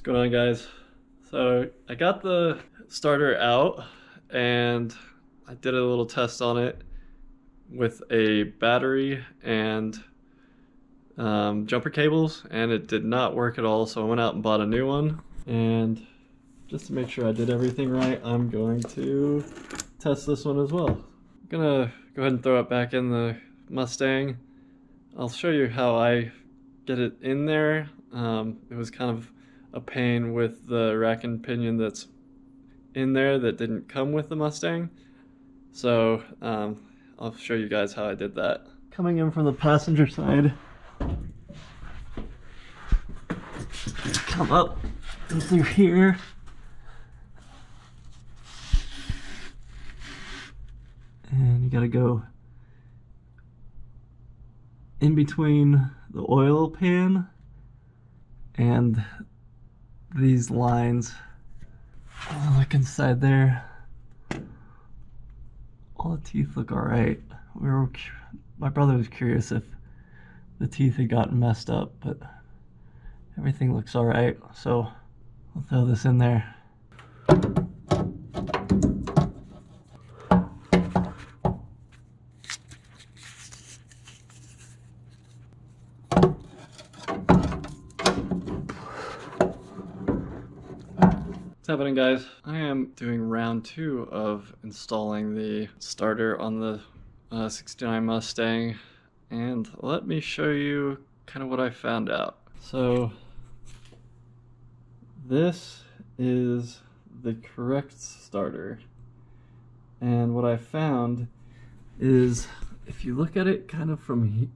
What's going on guys? So I got the starter out and I did a little test on it with a battery and um, jumper cables and it did not work at all so I went out and bought a new one and just to make sure I did everything right I'm going to test this one as well. I'm gonna go ahead and throw it back in the Mustang. I'll show you how I get it in there. Um, it was kind of a pain with the rack and pinion that's in there that didn't come with the Mustang. So um, I'll show you guys how I did that. Coming in from the passenger side, come up through here. And you gotta go in between the oil pan and these lines. Look inside there. All the teeth look all right. We were, my brother was curious if the teeth had gotten messed up, but everything looks all right. So I'll throw this in there. Happening guys? I am doing round two of installing the starter on the uh, 69 Mustang and let me show you kind of what I found out. So this is the correct starter and what I found is if you look at it kind of from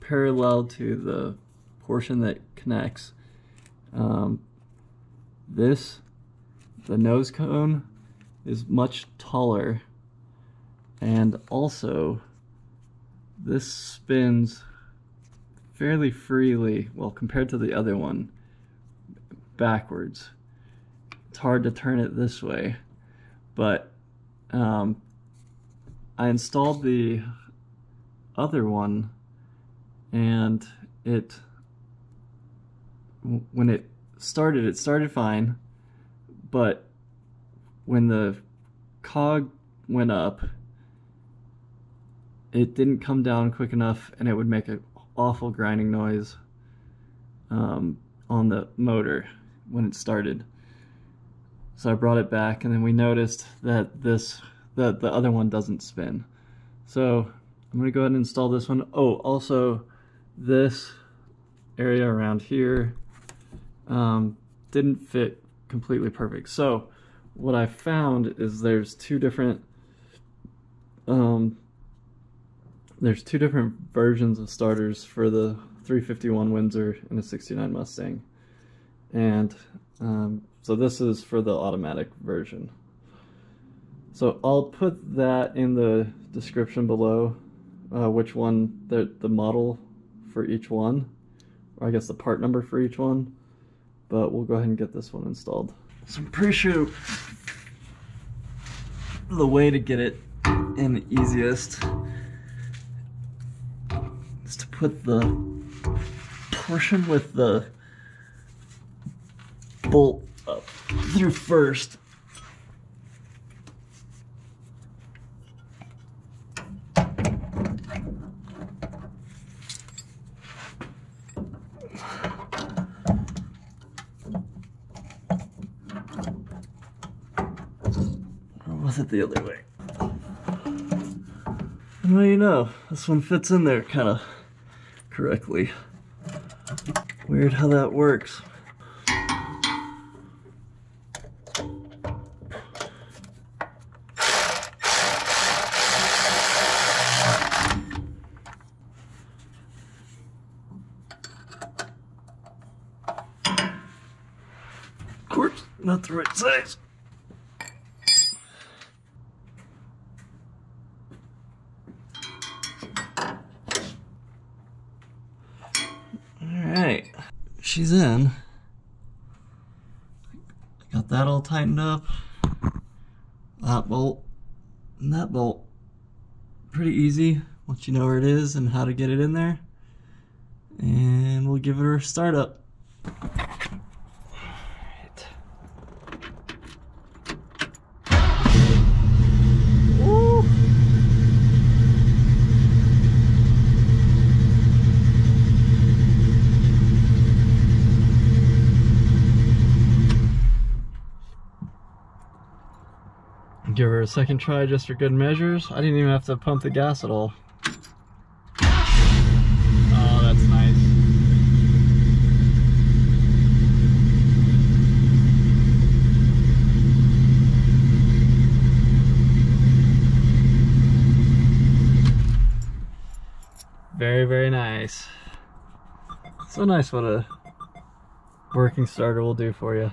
parallel to the portion that connects um, this, the nose cone, is much taller and also this spins fairly freely, well compared to the other one, backwards. It's hard to turn it this way, but um, I installed the other one and it when it started, it started fine, but when the cog went up, it didn't come down quick enough and it would make an awful grinding noise um, on the motor when it started. So I brought it back and then we noticed that this, that the other one doesn't spin. So I'm gonna go ahead and install this one. Oh, also this area around here um, didn't fit completely perfect. So what I found is there's two different um, there's two different versions of starters for the 351 Windsor and the 69 Mustang. And um, so this is for the automatic version. So I'll put that in the description below, uh, which one, the, the model for each one, or I guess the part number for each one but we'll go ahead and get this one installed. So I'm pretty sure the way to get it in the easiest is to put the portion with the bolt up through first it the other way? And well, you know, this one fits in there kind of correctly. Weird how that works. Of course, not the right size. Alright, she's in. Got that all tightened up. That bolt and that bolt. Pretty easy once you know where it is and how to get it in there. And we'll give it a start Give her a second try just for good measures. I didn't even have to pump the gas at all. Oh, that's nice. Very, very nice. So nice what a working starter will do for you.